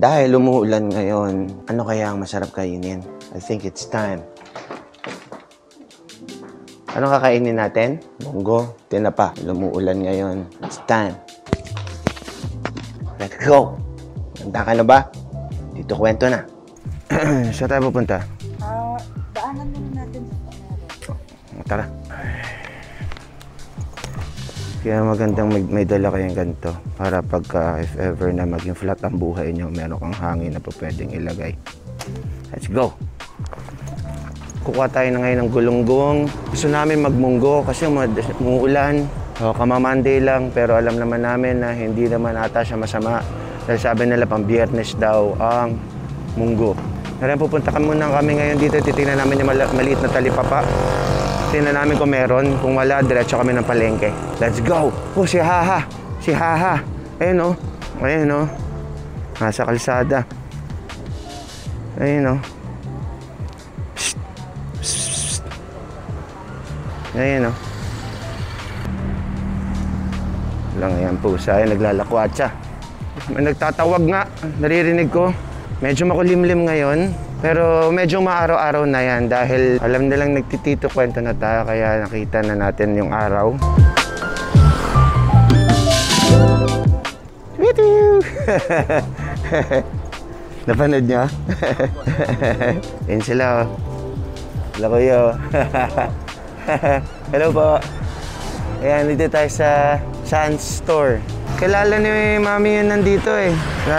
Dahil umuulan ngayon, ano kaya ang masarap kainin? I think it's time. Ano kakainin natin? Bonggo, tinapa. Lumuulan ngayon. It's time. Let's go! Handa ka na ba? Dito kwento na. Saan tayo pupunta? Ah, daanan muna natin sa pangalan. Tara. Kaya magandang may, may dala kayong ganito para pagka if ever na maging flat ang buhay nyo, meron kang hangin na pwedeng ilagay. Let's go! Kukuha tayo na ngayon ng gulunggong. Gusto namin magmunggo kasi umuulan. O, kamamanday lang pero alam naman namin na hindi naman ata siya masama. Dahil sabi nila pang biyernes daw ang munggo. Ngayon pupunta kami muna kami ngayon dito. Titingnan namin yung maliit na talipapa. Tingnan namin kung meron. Kung wala, diretso kami ng palengke. Let's go! Oh, si Haha! Si Haha! Ayun oh. Ayun oh. Nasa kalsada. Ayun oh. Psst. Psst, psst. Ayun oh. Lang yan pusa. Ay, naglalakwatsa. May nagtatawag nga. Naririnig ko. Medyo makulimlim ngayon. Pero medyo maaraw-araw na yan dahil alam nilang nagtitito kwento na tayo kaya nakita na natin yung araw. Napanood niyo? Yan sila oh. Hello kuya. oh. Hello po. Ayan, dito tayo sa Chance Store. Kilala ni Mami yun nandito eh.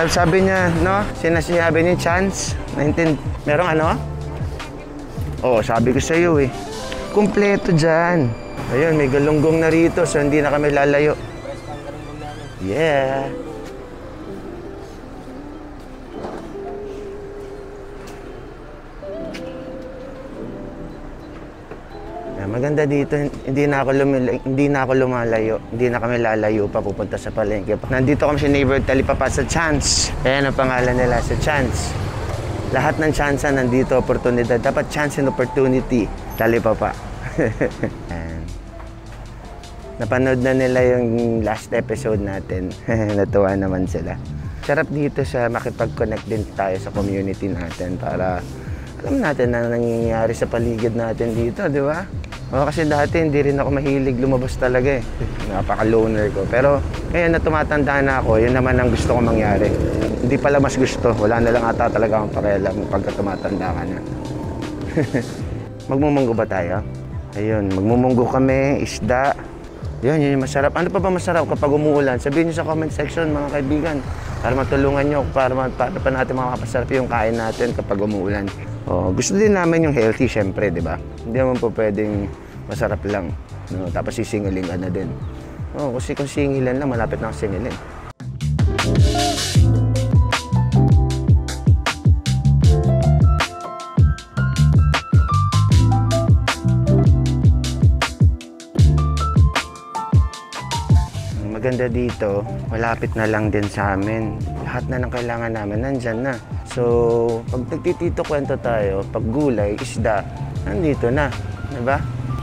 Sabi niya, no? Sinasabi ni Chance. Naintind... Merong ano? Oo, sabi ko sa iyo eh. Kumpleto dyan. Ayun, may galunggong na rito so hindi na kami lalayo. Yeah. Ah, Maganda dito, hindi na ako lumil- hindi na ako lumalayo, hindi na kami lalayo pa pupunta sa palengke. Nandito kami sa neighborhood Talipapa sa Chance. Ayan ang pangalan nila sa Chance. Lahat ng chance nandito, oportunidad. Dapat chance and opportunity. Talipapa. Ayan. Napanood na nila yung last episode natin. Natuwa naman sila. Sarap dito sa makipag-connect din tayo sa community natin para alam natin na nangyayari sa paligid natin dito, di ba? O, kasi dati hindi rin ako mahilig lumabas talaga eh. Napaka-loner ko. Pero ngayon na tumatanda na ako, yun naman ang gusto ko mangyari. Hindi pala mas gusto. Wala na lang ata talaga akong pakialam pagka tumatanda ka na. Magmumunggo ba tayo? Ayun, magmumunggo kami, isda. Yun, yun yung masarap. Ano pa ba masarap kapag umuulan? Sabihin niyo sa comment section, mga kaibigan. Para matulungan niyo, para, para pa natin makapasarap yung kain natin kapag umuulan. Oh, gusto din namin yung healthy, syempre, di ba? Hindi naman po pwedeng masarap lang. No? Tapos sisingilin ka na din. Oh, kasi kung singilan lang, malapit na ako singilin. Maganda dito, malapit na lang din sa amin. Lahat na ng kailangan namin, nandyan na. So, pag nagtitito kwento tayo, pag gulay, isda, nandito na. Diba?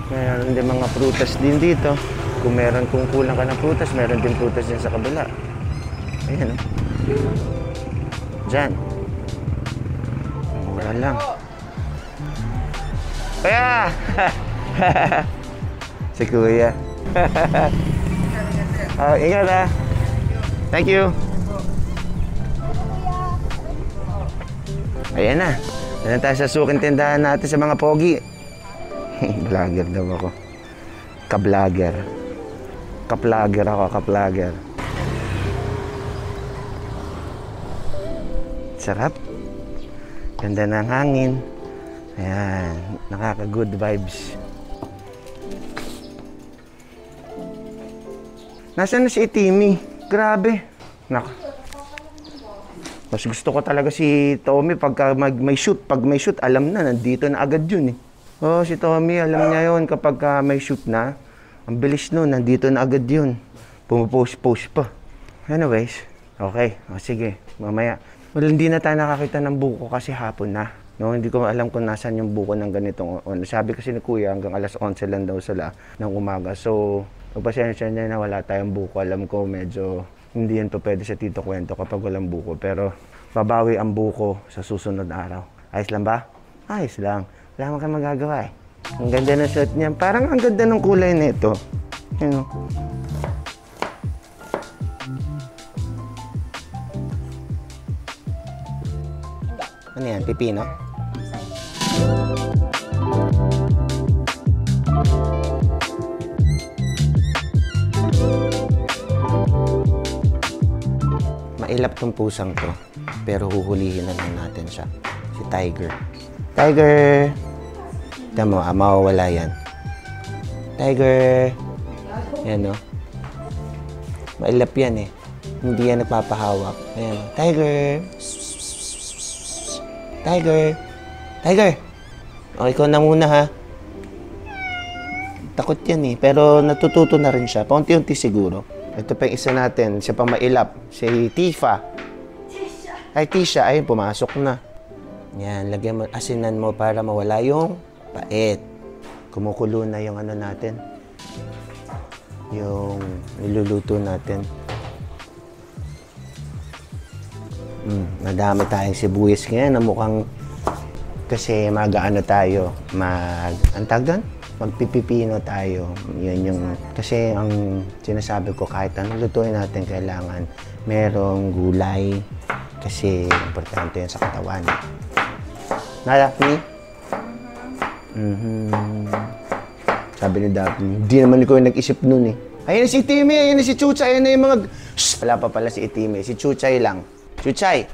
Meron din mga prutas din dito. Kung meron kung kulang ka ng prutas, meron din prutas din sa kabila. Ayan, oh. Diyan. Mura lang. Kuya! si Kuya. Ah, ingat ah. Thank you. Ayan na. Ayan tayo sa suking tindahan natin sa mga pogi. Vlogger daw ako. Ka-vlogger. Ka-vlogger ako, ka-vlogger. Sarap. Ganda ng hangin. Ayan. Nakaka-good vibes. Nasaan na si Timmy? Grabe. Nak. Mas gusto ko talaga si Tommy pagka mag, may shoot. Pag may shoot, alam na, nandito na agad yun eh. Oh, si Tommy, alam niya yun kapag ka may shoot na. Ang bilis nun, nandito na agad yun. Pumupost-post pa. Anyways, okay. O sige, mamaya. Well, hindi na tayo nakakita ng buko kasi hapon na. No, hindi ko alam kung nasaan yung buko ng ganitong ano. Sabi kasi ni Kuya hanggang alas 11 lang daw sila ng umaga. So, Pagpasensya niya na wala tayong buko. Alam ko medyo hindi yan pa pwede sa Tito Kwento kapag walang buko. Pero babawi ang buko sa susunod araw. Ayos lang ba? Ayos lang. Wala naman kayo magagawa eh. Ang ganda ng suot niya. Parang ang ganda ng kulay nito. Yun o. Ano yan? Pipino? Mailap tong pusang to. Pero huhulihin na lang natin siya. Si Tiger. Tiger! Tignan mo, ah, mawawala yan. Tiger! Yan o. Mailap yan eh. Hindi yan nagpapahawak. Ayan. Tiger! Tiger! Tiger! O, ikaw na muna ha. Takot yan eh. Pero natututo na rin siya. Paunti-unti siguro. Ito pa yung isa natin. Siya pang mailap. Si Tifa. Ay, Tisha. Ayun, pumasok na. Yan, lagyan mo, asinan mo para mawala yung pait. Kumukulo na yung ano natin. Yung niluluto natin. Mm, madami tayong sibuyas ngayon na mukhang kasi mag-ano tayo, mag, ang tag doon? Magpipipino tayo. Yun yung, kasi ang sinasabi ko kahit anong lutuin natin, kailangan merong gulay kasi importante yun sa katawan. Nalak ni? Mhm. Sabi ni Daphne, hindi naman ikaw yung nag-isip nun eh. Ayun na si Timmy, ayun na si Chuchay, ayun na yung mga... Shh! Wala pa pala si Timmy, si Chuchay lang. Chuchay,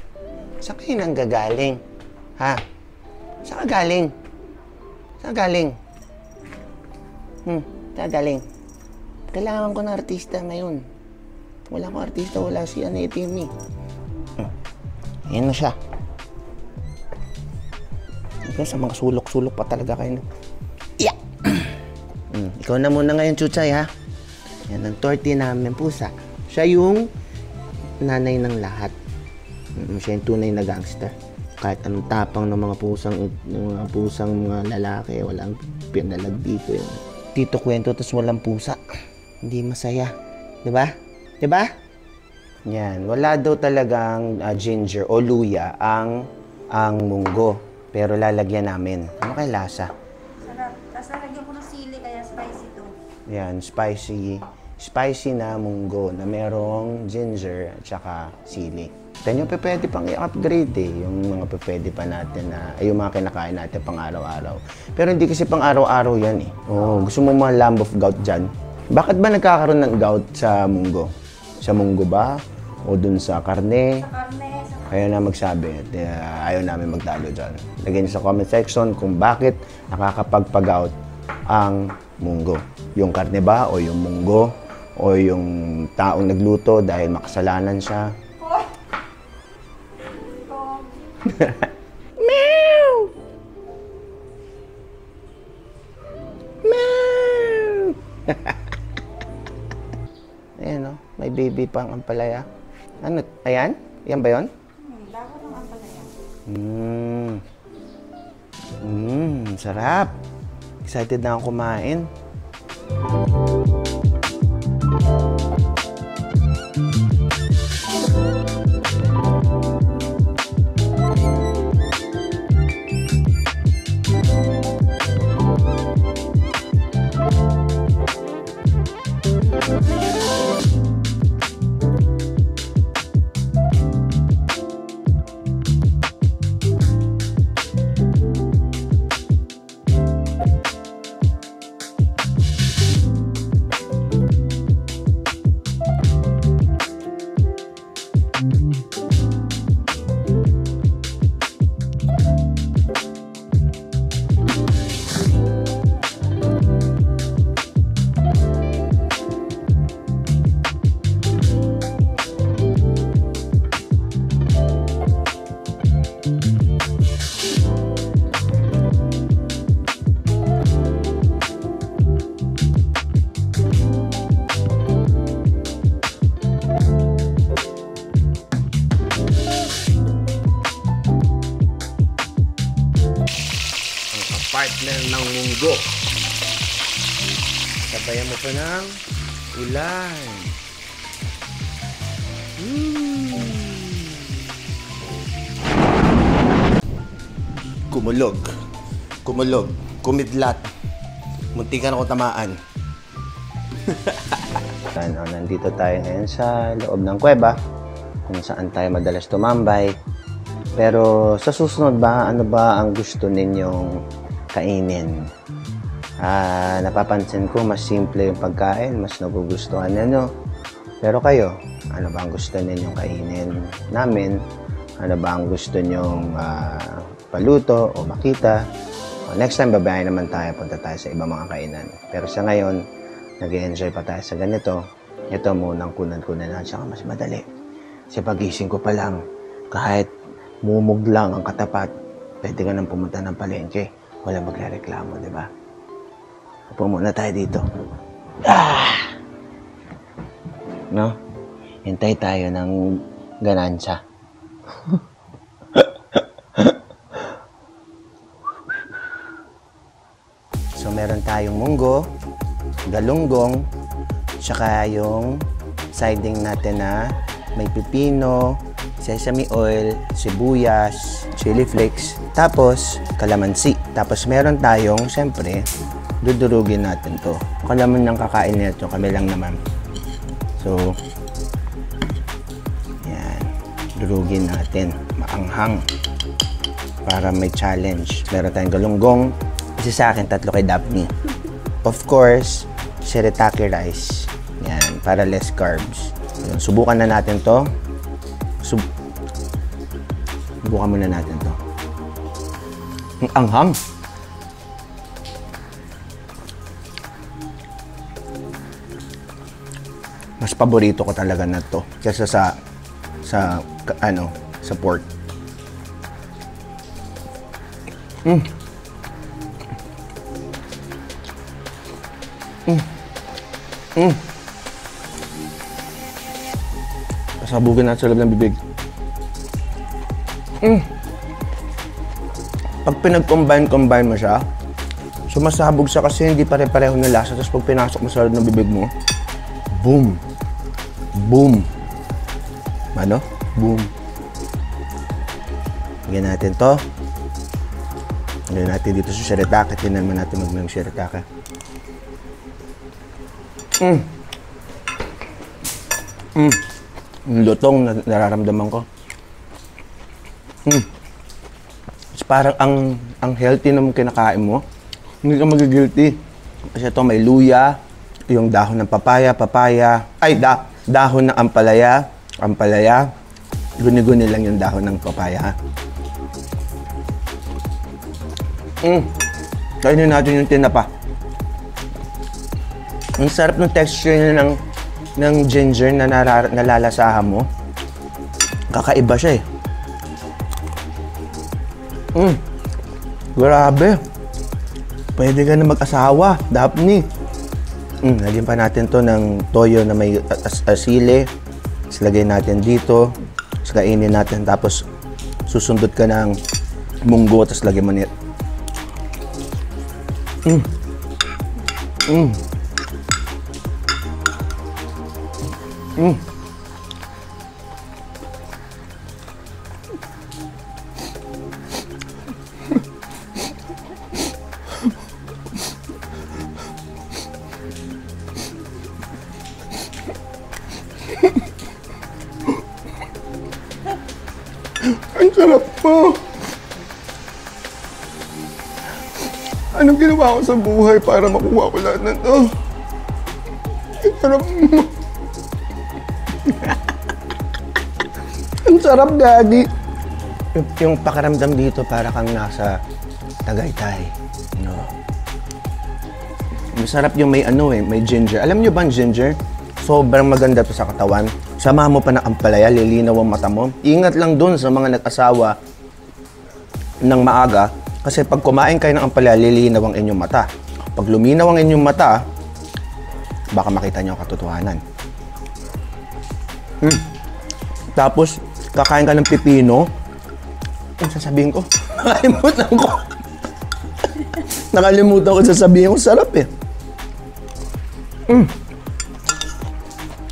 saan kayo nang gagaling? Ha? Saan ka galing? Saan galing? Hmm, saan ka galing? Kailangan ko ng artista ngayon. Wala akong artista, wala si ano, eh, Timmy. Hmm. Na siya. Ikaw sa mga sulok-sulok pa talaga kayo. Yeah! mm, ikaw na muna ngayon, Chuchay, ha? Yan ang torte namin pusa. Siya yung nanay ng lahat. Mm, siya yung tunay na gangster. Kahit anong tapang ng mga pusang ng mga pusang mga lalaki, walang pinalag dito yun. Tito kwento, tapos walang pusa. Hindi masaya. Di ba? Di ba? Yan. Wala daw talagang ah, ginger o luya ang ang munggo. Pero lalagyan namin. Ano kay lasa? Sarap. Tapos nalagyan ko ng sili kaya spicy to. Yan, spicy. Spicy na munggo na merong ginger at saka sili. Then yung pwede pang i-upgrade eh. Yung mga pwede pa natin na, ay yung mga kinakain natin pang araw-araw. Pero hindi kasi pang araw-araw yan eh. Oh, gusto mo mga lamb of gout dyan? Bakit ba nagkakaroon ng gout sa munggo? Sa munggo ba? O dun sa karne? Sa karne, sa Kaya na magsabi, at uh, ayaw namin magtalo dyan. Lagyan niyo sa comment section kung bakit nakakapagpag-out ang munggo. Yung karne ba o yung munggo o yung taong nagluto dahil makasalanan siya. Meow! Meow! Ayan o, may baby pang ampalaya. Ano, ayan? Yan ba yun? hmm, dako ng ampalaya. Mmm. Mmm, sarap. Excited na akong kumain. ang pa ng ulan. Mm. Kumulog. Kumulog. Kumidlat. Muntikan ako tamaan. ano, nandito tayo ngayon sa loob ng kuweba kung saan tayo madalas tumambay. Pero sa susunod ba, ano ba ang gusto ninyong kainin? Ah, napapansin ko mas simple yung pagkain, mas nagugustuhan ninyo. Pero kayo, ano ba ang gusto ninyong kainin namin? Ano ba ang gusto nyong ah, paluto o makita? O, next time, babayan naman tayo. Punta tayo sa ibang mga kainan. Pero sa ngayon, nag enjoy pa tayo sa ganito. Ito munang kunan-kunan na. Tsaka mas madali. Sa pagising ko pa lang, kahit mumug lang ang katapat, pwede ka nang pumunta ng palengke. Wala magre-reklamo, di ba? Upo muna tayo dito. Ah! No? Hintay tayo ng ganansya. so, meron tayong munggo, galunggong, tsaka yung siding natin na may pipino, sesame oil, sibuyas, chili flakes, tapos kalamansi. Tapos meron tayong, syempre, dudurugin natin to. Kalaman ng kakain nito, kami lang naman. So, yan. Durugin natin. Maanghang. Para may challenge. Meron tayong galunggong. Isa sa akin, tatlo kay Daphne. Of course, shirataki rice. Yan. Para less carbs. Yan. Subukan na natin to. Sub Subukan muna natin to. Ang anghang. Mas paborito ko talaga na to kaysa sa sa ano sa pork. Mm. Mm. Mm. Pasabugin natin sa loob ng bibig. Mm. Pag pinag-combine-combine mo siya, sumasabog siya kasi hindi pare-pareho ng lasa. Tapos pag pinasok mo sa loob ng bibig mo, Boom. Boom. Ano? Boom. Lagyan natin to. Lagyan natin dito sa shiratake. Tingnan mo natin mag ng shiratake. Mm. Mm. Lutong na nararamdaman ko. Mm. It's parang ang, ang healthy ng kinakain mo. Hindi ka magigilty. Kasi ito may luya, yung dahon ng papaya, papaya, ay da, dahon ng ampalaya, ampalaya, guni-guni lang yung dahon ng papaya. Mm. Kainin natin yung tinapa. Ang sarap ng texture niya ng, ng ginger na narar- nalalasahan mo. Kakaiba siya eh. Mm. Grabe. Pwede ka na mag-asawa, Daphne. Mm, lagyan pa natin to ng toyo na may as asile. Lagay natin dito. Tapos kainin natin. Tapos susundot ka ng munggo. Tapos lagyan mo nito. Mm. Mm. Mm. Ang sarap mo! Anong ginawa ko sa buhay para makuha ko lahat ng to? Ang sarap mo! Ang sarap, Daddy! Yung, pakaramdam dito para kang nasa Tagaytay. No. Masarap yung may ano eh, may ginger. Alam niyo ba ang ginger? Sobrang maganda to sa katawan. Sama mo pa ng ampalaya, lilinaw ang mata mo. Ingat lang dun sa mga nag-asawa ng maaga kasi pag kumain kayo ng ampalaya, lilinaw ang inyong mata. Pag luminaw ang inyong mata, baka makita niyo ang katotohanan. Hmm. Tapos, kakain ka ng pipino. Ang sasabihin ko, nakalimutan ko. nakalimutan ko sasabihin ko, sarap eh. Mm.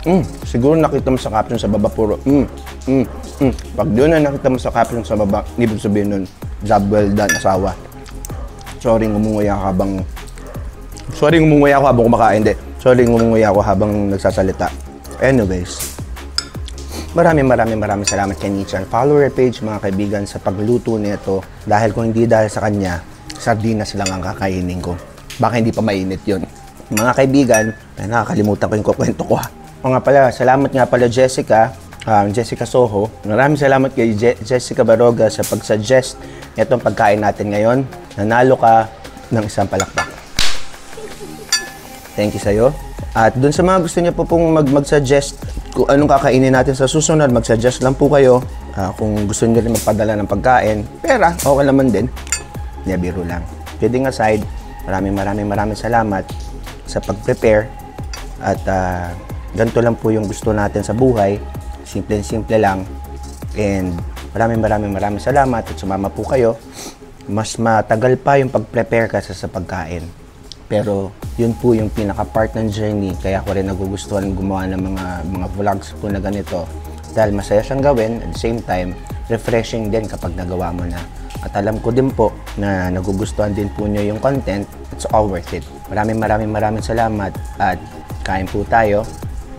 Mm. Siguro nakita mo sa caption sa baba puro, mm, mm, mm. Pag doon na nakita mo sa caption sa baba, ibig sabihin nun, Job well done, asawa. Sorry, ngumunguya ako habang... Sorry, ngumunguya ako habang kumakain. Hindi. Sorry, ngumunguya ako habang nagsasalita. Anyways, Maraming maraming maraming salamat kay Nichan. Follower page mga kaibigan sa pagluto nito. Dahil kung hindi dahil sa kanya, sardinas lang ang kakainin ko. Baka hindi pa mainit yon. Mga kaibigan, nakakalimutan ko yung kukwento ko ha. O nga pala, salamat nga pala Jessica, um, Jessica Soho. Maraming salamat kay Je- Jessica Baroga sa pag-suggest itong pagkain natin ngayon. Nanalo ka ng isang palakpak. Thank you sa'yo. At dun sa mga gusto niyo po pong mag- mag-suggest kung anong kakainin natin sa susunod, mag-suggest lang po kayo. Ah, kung gusto niyo rin magpadala ng pagkain, pera, okay naman din. Hindi, biro lang. Kidding aside, maraming maraming maraming salamat sa pag-prepare. At ah, ganito lang po yung gusto natin sa buhay. Simple-simple lang. And maraming maraming maraming salamat at sumama po kayo. Mas matagal pa yung pag-prepare kasi sa pagkain. Pero yun po yung pinaka-part ng journey. Kaya ko rin nagugustuhan gumawa ng mga, mga vlogs po na ganito. Dahil masaya siyang gawin, at same time, refreshing din kapag nagawa mo na. At alam ko din po na nagugustuhan din po niyo yung content. It's all worth it. Maraming maraming maraming salamat at kain po tayo.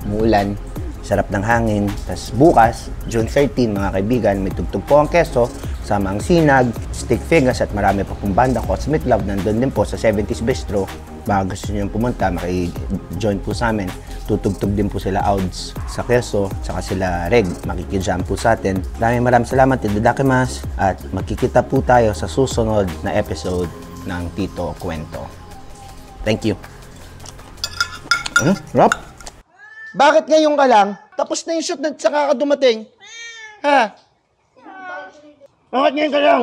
Umuulan, sarap ng hangin. Tapos bukas, June 13, mga kaibigan, may tugtog po ang keso, sama ang sinag, stick figures at marami pa pong banda. Cosmic Love, nandun din po sa 70s Bistro. Baka gusto nyo pumunta, maki-join po sa amin. Tutugtog din po sila Ouds sa Keso, saka sila Reg, makikijam po sa atin. Maraming maraming salamat, Itadakimas, at magkikita po tayo sa susunod na episode ng Tito Kwento. Thank you. Ano? Rap? Bakit ngayon ka lang? Tapos na yung shoot na saka ka dumating. Ha? Bakit ngayon ka lang?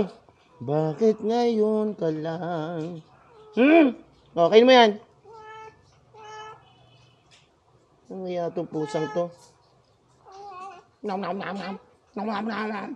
Bakit ngayon ka lang? Hmm? Okay mo yan. Ano kaya itong pusang to? Nom nom nom nom. Nom nom nom nom.